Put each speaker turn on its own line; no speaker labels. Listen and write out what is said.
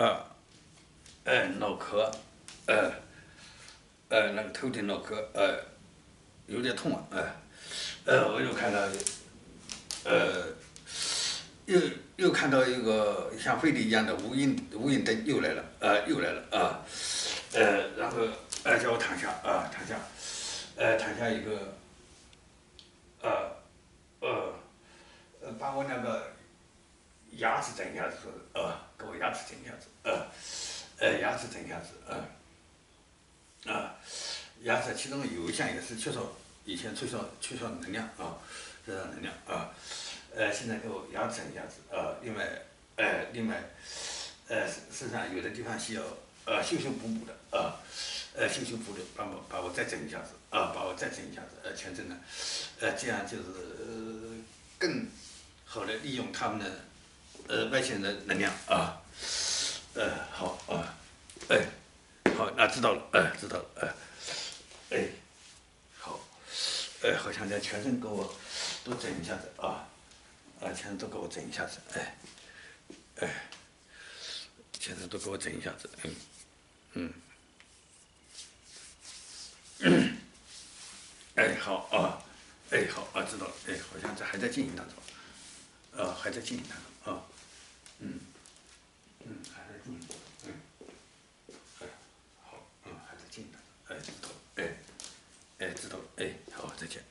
啊，哎，脑壳，呃，呃，那个头顶脑壳，呃，有点痛啊，哎，呃，我又看到，呃，又又看到一个像飞碟一样的无影无影灯又来了，呃，又来了啊，呃，然后呃叫我躺下啊，躺下，呃，躺下一个，呃，呃，呃，把我那个牙齿整一下子，呃，给我牙齿整一下子，呃，呃，牙齿整一下子，呃，啊，牙齿其中有一项也是缺少，以前缺少缺少能量啊，缺少能量啊，呃，现在给我牙齿整一下子，呃，另外，呃，另外，呃，身上有的地方需要呃修修补补的啊，呃，修修补补，把我把我再整一下子，啊，把我再整一下子，呃，全整的，呃，这样就是呃更好的利用他们的呃外星人能量啊，呃，好啊，哎，好，那知道了，哎，知道了，哎，哎，好，哎，好像在全身给我都整一下子啊，啊，全身都给我整一下子，哎，哎，全身都给我整一下子，嗯，嗯，哎，好啊，哎，好啊，知道了，哎，好像这还在进行当中，啊，还在进行当中啊。哎，这头，哎，哎，知道了，哎，好，再见。